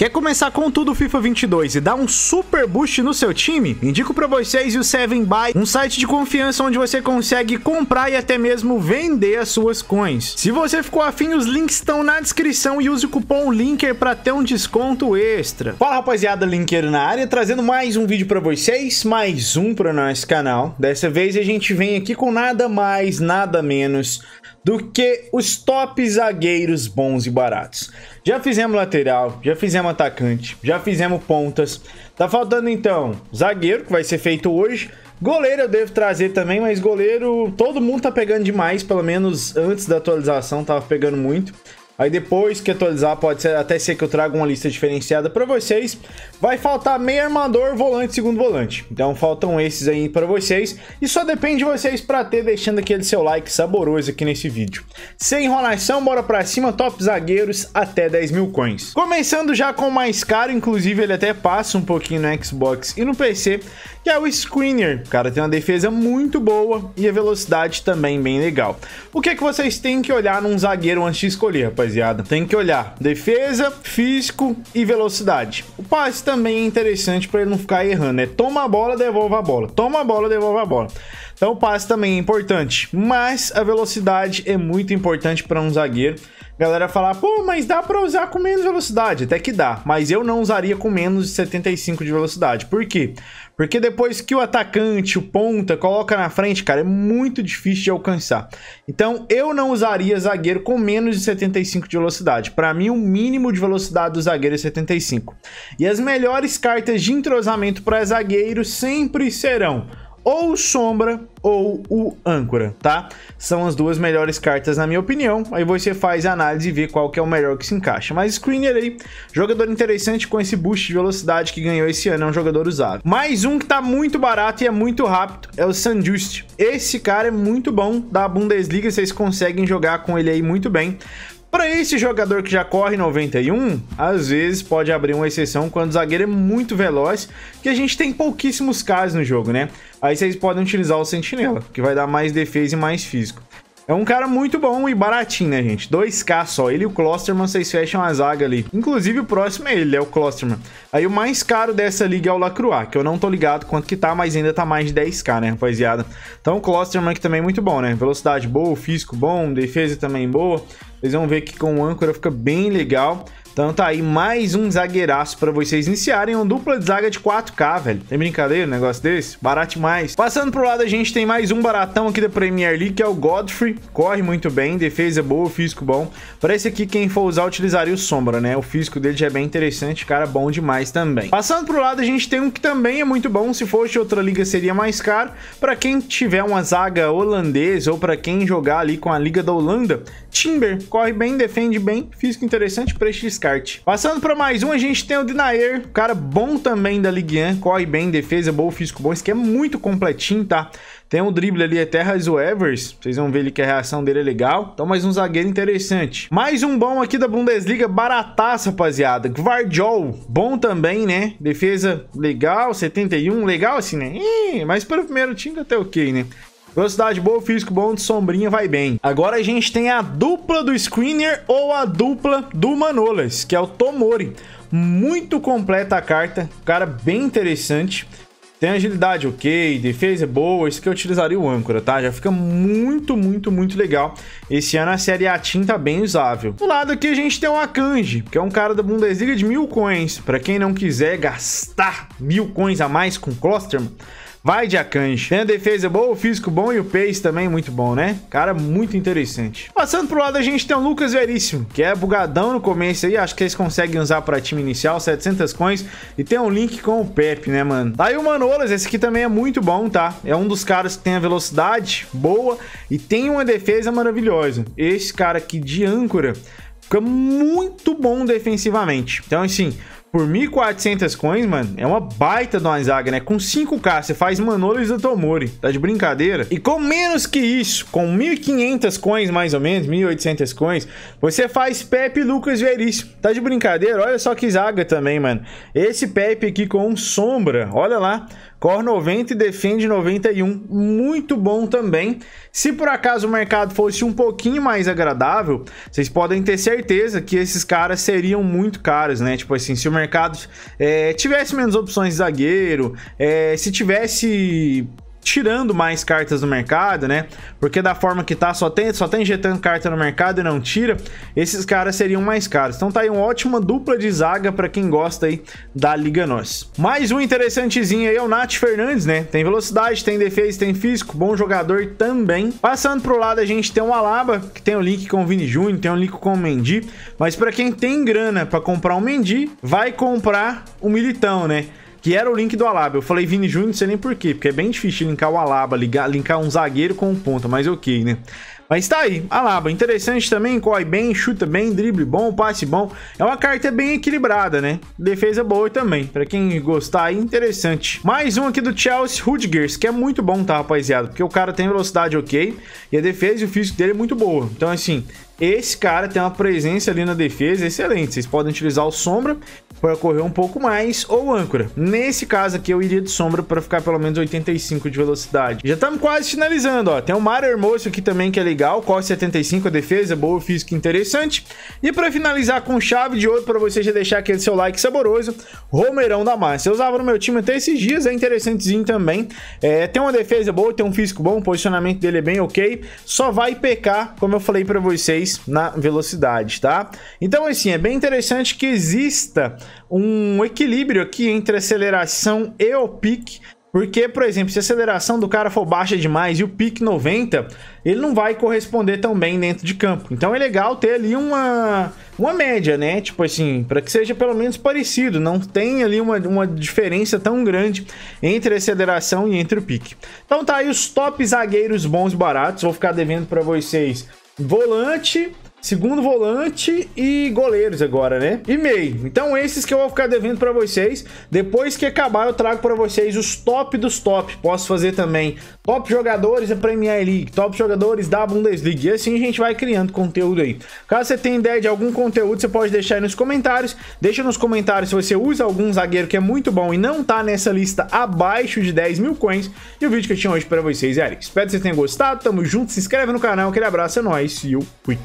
Quer começar com tudo FIFA 22 e dar um super boost no seu time? Indico para vocês o 7buy, um site de confiança onde você consegue comprar e até mesmo vender as suas coins. Se você ficou afim, os links estão na descrição e use o cupom LINKER para ter um desconto extra. Fala rapaziada, Linker na área, trazendo mais um vídeo para vocês, mais um para o nosso canal. Dessa vez a gente vem aqui com nada mais, nada menos do que os top zagueiros bons e baratos. Já fizemos lateral, já fizemos atacante, já fizemos pontas. Tá faltando então zagueiro, que vai ser feito hoje. Goleiro eu devo trazer também, mas goleiro todo mundo tá pegando demais, pelo menos antes da atualização tava pegando muito. Aí depois que atualizar, pode ser, até ser que eu traga uma lista diferenciada para vocês. Vai faltar meio armador, volante, segundo volante. Então faltam esses aí para vocês. E só depende de vocês para ter, deixando aquele seu like saboroso aqui nesse vídeo. Sem enrolação, bora para cima, top zagueiros até 10 mil coins. Começando já com o mais caro, inclusive ele até passa um pouquinho no Xbox e no PC que é o Screener. O cara tem uma defesa muito boa e a velocidade também bem legal. O que é que vocês têm que olhar num zagueiro antes de escolher, rapaziada? Tem que olhar defesa, físico e velocidade. O passe também é interessante para ele não ficar errando, né? Toma a bola, devolva a bola. Toma a bola, devolva a bola. Então o passe também é importante, mas a velocidade é muito importante para um zagueiro. Galera falar, pô, mas dá para usar com menos velocidade. Até que dá, mas eu não usaria com menos de 75 de velocidade. Por quê? Porque depois que o atacante, o ponta, coloca na frente, cara, é muito difícil de alcançar. Então, eu não usaria zagueiro com menos de 75 de velocidade. Para mim, o mínimo de velocidade do zagueiro é 75. E as melhores cartas de entrosamento para zagueiro sempre serão ou Sombra ou o Âncora, tá? São as duas melhores cartas na minha opinião. Aí você faz a análise e vê qual que é o melhor que se encaixa. Mas Screener aí, jogador interessante com esse boost de velocidade que ganhou esse ano, é um jogador usável. Mais um que tá muito barato e é muito rápido é o Sanjust. Esse cara é muito bom da Bundesliga, vocês conseguem jogar com ele aí muito bem. Para esse jogador que já corre 91, às vezes pode abrir uma exceção quando o zagueiro é muito veloz, que a gente tem pouquíssimos casos no jogo, né? Aí vocês podem utilizar o Sentinela, que vai dar mais defesa e mais físico. É um cara muito bom e baratinho, né, gente? 2k só. Ele e o Klosterman, vocês fecham a zaga ali. Inclusive, o próximo é ele, é o Klosterman. Aí, o mais caro dessa liga é o Lacroix, que eu não tô ligado quanto que tá, mas ainda tá mais de 10k, né, rapaziada? Então, o Klosterman aqui também é muito bom, né? Velocidade boa, físico bom, defesa também boa. Vocês vão ver que com o âncora fica bem legal. Então tá aí mais um zagueiraço para vocês iniciarem uma dupla de zaga de 4K, velho. Tem brincadeira um negócio desse? Barato demais. Passando pro lado, a gente tem mais um baratão aqui da Premier League, que é o Godfrey. Corre muito bem, defesa boa, físico bom. Para esse aqui, quem for usar, utilizaria o Sombra, né? O físico dele já é bem interessante, cara bom demais também. Passando pro lado, a gente tem um que também é muito bom. Se fosse outra liga, seria mais caro. Para quem tiver uma zaga holandesa ou para quem jogar ali com a liga da Holanda, Timber. Corre bem, defende bem, físico interessante, preço de Passando para mais um, a gente tem o Dinaer, cara bom também da Ligue 1, corre bem, defesa boa, físico bom. Esse aqui é muito completinho, tá? Tem um drible ali até o Evers. Vocês vão ver ali que a reação dele é legal. Então, mais um zagueiro interessante. Mais um bom aqui da Bundesliga, barataça, rapaziada. Gvardiol, bom também, né? Defesa legal, 71, legal assim, né? mas para o primeiro time até ok, né? Velocidade boa, físico bom, de sombrinha vai bem. Agora a gente tem a dupla do Screener ou a dupla do Manolas, que é o Tomori. Muito completa a carta, cara bem interessante. Tem agilidade ok, defesa boa, isso que eu utilizaria o âncora, tá? Já fica muito, muito, muito legal. Esse ano a série Atin tá bem usável. Do lado aqui a gente tem o Akanji, que é um cara da Bundesliga de mil coins. Pra quem não quiser gastar mil coins a mais com Clusterman, Vai de Akanji. Tem a defesa boa, o físico bom e o pace também muito bom, né? Cara, muito interessante. Passando pro lado, a gente tem o Lucas Veríssimo, que é bugadão no começo aí. Acho que eles conseguem usar para time inicial, 700 coins. E tem um link com o Pepe, né, mano? Tá aí o Manolas, esse aqui também é muito bom, tá? É um dos caras que tem a velocidade boa e tem uma defesa maravilhosa. Esse cara aqui de âncora fica muito bom defensivamente. Então, assim, por 1.400 coins, mano, é uma baita de uma zaga, né? Com 5k, você faz Manolo e Tomori. Tá de brincadeira? E com menos que isso, com 1.500 coins mais ou menos, 1.800 coins, você faz Pepe Lucas Veríssimo. Tá de brincadeira? Olha só que zaga também, mano. Esse Pepe aqui com Sombra, olha lá. Corre 90 e defende 91. Muito bom também. Se por acaso o mercado fosse um pouquinho mais agradável, vocês podem ter certeza que esses caras seriam muito caros, né? Tipo assim, se o mercado é, tivesse menos opções de zagueiro, é, se tivesse tirando mais cartas do mercado, né? Porque da forma que tá, só tem, só tem injetando carta no mercado e não tira, esses caras seriam mais caros. Então tá aí uma ótima dupla de zaga para quem gosta aí da Liga Nós. Mais um interessantezinho aí é o Nath Fernandes, né? Tem velocidade, tem defesa, tem físico, bom jogador também. Passando pro lado a gente tem o Alaba, que tem o link com o Vini Júnior, tem o link com o Mendy, mas para quem tem grana para comprar um Mendy, vai comprar o Militão, né? Que era o link do Alaba. Eu falei Vini Júnior, não sei nem porquê, porque é bem difícil linkar o Alaba, ligar, linkar um zagueiro com um ponta, mas ok, né? Mas tá aí, Alaba, interessante também, corre bem, chuta bem, drible bom, passe bom. É uma carta bem equilibrada, né? Defesa boa também, pra quem gostar aí, interessante. Mais um aqui do Chelsea, Rudgers, que é muito bom, tá, rapaziada? Porque o cara tem velocidade ok, e a defesa e o físico dele é muito boa. Então, assim, esse cara tem uma presença ali na defesa excelente. Vocês podem utilizar o Sombra para correr um pouco mais ou âncora. Nesse caso aqui eu iria de sombra para ficar pelo menos 85 de velocidade. Já estamos quase finalizando, ó. Tem o Mário Hermoso aqui também que é legal, corre 75 a defesa, boa física interessante. E para finalizar com chave de ouro para você já deixar aquele seu like saboroso, Romerão da Massa. Eu usava no meu time até esses dias, é interessantezinho também. É, tem uma defesa boa, tem um físico bom, o posicionamento dele é bem ok. Só vai pecar, como eu falei para vocês, na velocidade, tá? Então assim, é bem interessante que exista um equilíbrio aqui entre aceleração e o pique. Porque, por exemplo, se a aceleração do cara for baixa demais e o pique 90, ele não vai corresponder tão bem dentro de campo. Então é legal ter ali uma, uma média, né? Tipo assim, para que seja pelo menos parecido, não tem ali uma, uma diferença tão grande entre a aceleração e entre o pique. Então tá aí os top zagueiros bons e baratos. Vou ficar devendo para vocês volante, segundo volante e goleiros agora, né? E meio. Então esses que eu vou ficar devendo para vocês. Depois que acabar eu trago para vocês os top dos top. Posso fazer também top jogadores da Premier League, top jogadores da Bundesliga. E assim a gente vai criando conteúdo aí. Caso você tenha ideia de algum conteúdo, você pode deixar aí nos comentários. Deixa nos comentários se você usa algum zagueiro que é muito bom e não tá nessa lista abaixo de 10 mil coins. E o vídeo que eu tinha hoje para vocês, Eric. Espero que vocês tenham gostado. Tamo junto, se inscreve no canal. Aquele abraço, é nóis e eu fui.